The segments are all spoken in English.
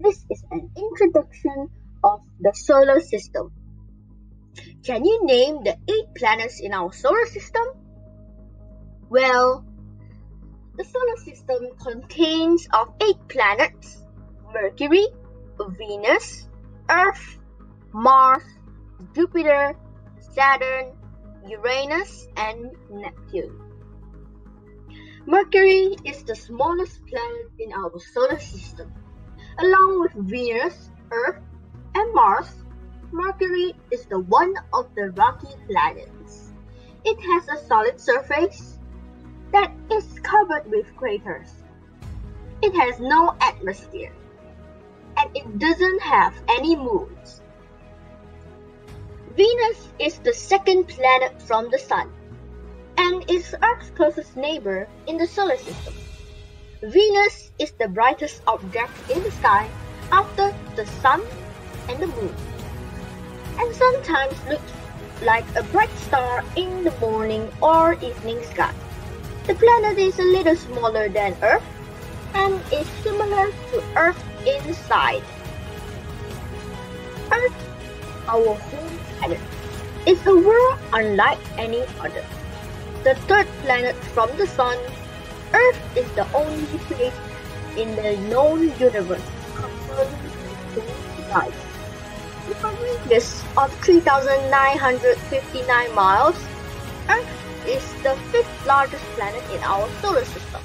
this is an introduction of the solar system. Can you name the eight planets in our solar system? Well, the solar system contains of eight planets: Mercury, Venus, Earth, Mars, Jupiter, Saturn, Uranus, and Neptune. Mercury is the smallest planet in our solar system. Along with Venus, Earth, and Mars, Mercury is the one of the rocky planets. It has a solid surface that is covered with craters. It has no atmosphere, and it doesn't have any moons. Venus is the second planet from the Sun and is Earth's closest neighbor in the solar system. Venus is the brightest object in the sky after the Sun and the Moon, and sometimes looks like a bright star in the morning or evening sky. The planet is a little smaller than Earth and is similar to Earth in size. Earth, our home planet, is a world unlike any other. The third planet from the Sun, Earth is the only place in the known universe confirmed to life. With a radius of 3,959 miles, Earth is the fifth largest planet in our solar system.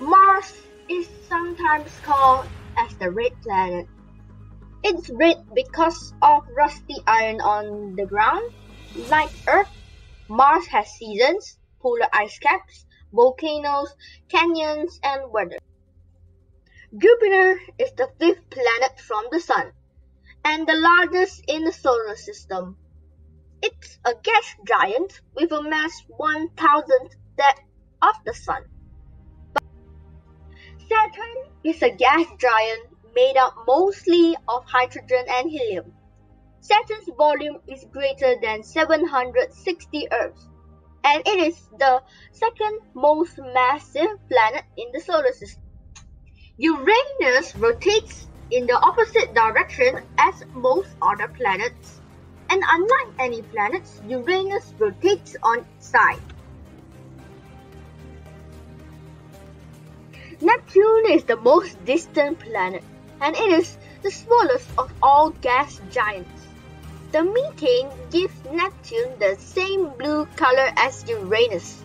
Mars is sometimes called as the red planet. It's red because of rusty iron on the ground. Like Earth, Mars has seasons, polar ice caps, volcanoes, canyons, and weather. Jupiter is the fifth planet from the Sun and the largest in the solar system. It's a gas giant with a mass one thousandth that of the Sun. But Saturn is a gas giant made up mostly of hydrogen and helium. Saturn's volume is greater than 760 Earths, and it is the second most massive planet in the solar system. Uranus rotates in the opposite direction as most other planets and unlike any planets, Uranus rotates on its side. Neptune is the most distant planet, and it is the smallest of all gas giants. The methane gives Neptune the same blue color as Uranus.